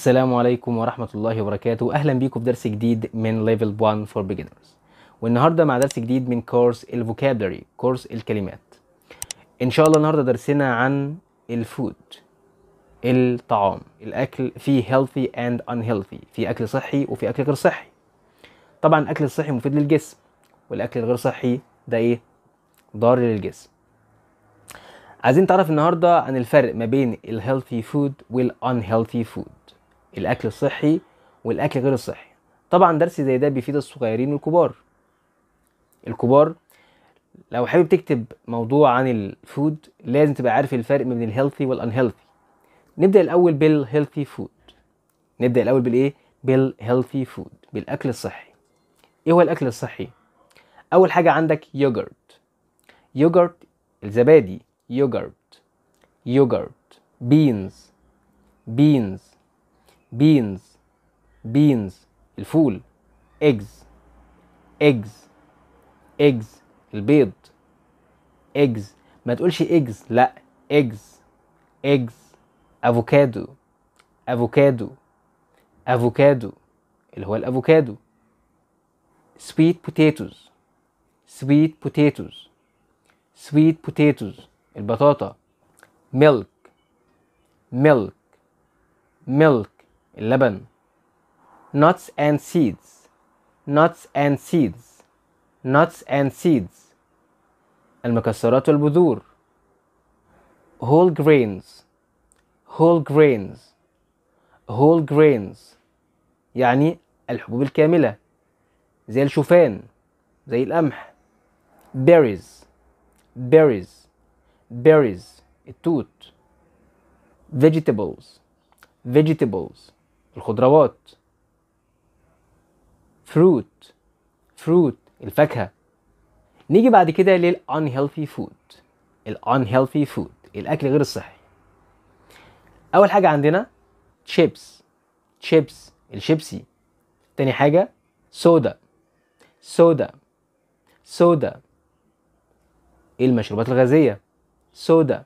السلام عليكم ورحمة الله وبركاته. أهلا بيكم في درس جديد من Level 1 for Beginners. والنهاردة مع درس جديد من كورس ال vocabulary كورس الكلمات. إن شاء الله النهاردة درسنا عن ال food الطعام الأكل فيه healthy and unhealthy في أكل صحي وفي أكل غير صحي. طبعا الأكل الصحي مفيد للجسم والأكل الغير صحي ده إيه؟ ضار للجسم. عايزين تعرف النهارده عن الفرق ما بين ال healthy food وال unhealthy food الأكل الصحي والأكل غير الصحي. طبعا درس زي ده بيفيد الصغيرين والكبار. الكبار لو حابب تكتب موضوع عن ال food لازم تبقى عارف الفرق ما بين ال healthy وال unhealthy نبدأ الأول بال healthy food نبدأ الأول بالإيه؟ بال healthy food بالأكل الصحي. إيه هو الأكل الصحي؟ أول حاجة عندك يوجرت يوجرت الزبادي yogurt yogurt beans beans. Beans beans الفول eggs eggs eggs البيض eggs ما تقولش eggs لا eggs eggs avocado avocado avocado اللي هو الافوكادو sweet potatoes sweet potatoes sweet potatoes البطاطا milk milk milk اللبن nuts and seeds nuts and seeds nuts and seeds المكسرات والبذور whole grains whole grains whole grains يعني الحبوب الكاملة زي الشوفان زي القمح berries berries berries التوت vegetables vegetables الخضروات. Fruit. Fruit. الفاكهة. نيجي بعد كده لل unhealthy food. ال unhealthy food. الأكل غير الصحي. أول حاجة عندنا chips. Chips. الشيبسي. تاني حاجة سودا سودا سودا المشروبات الغازية. سودا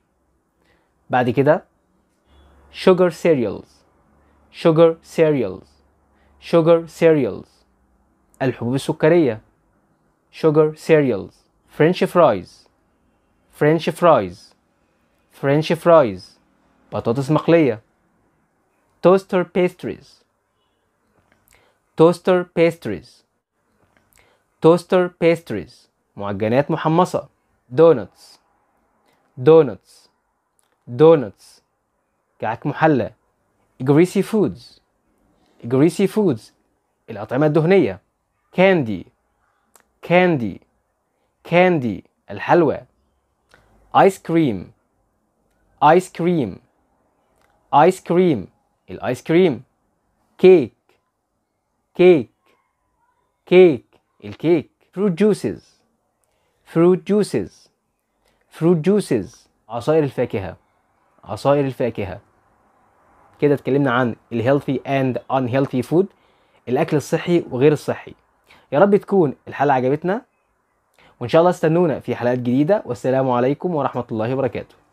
بعد كده sugar cereals. Sugar cereals sugar cereals الحبوب السكرية sugar cereals french fries french fries french fries بطاطس مقلية toaster pastries toaster pastries toaster pastries معجنات محمصة donuts donuts donuts كعك محلى greasy foods greasy foods الأطعمة الدهنية candy candy candy الحلوى ice cream ice cream ice cream الايس كريم كيك كيك كيك الكيك fruit juices fruit juices fruit juices عصائر الفاكهة عصائر الفاكهة كده اتكلمنا عن ال healthy and unhealthy food الأكل الصحي وغير الصحي. يا رب تكون الحلقة عجبتنا وإن شاء الله استنونا في حلقات جديدة والسلام عليكم ورحمة الله وبركاته.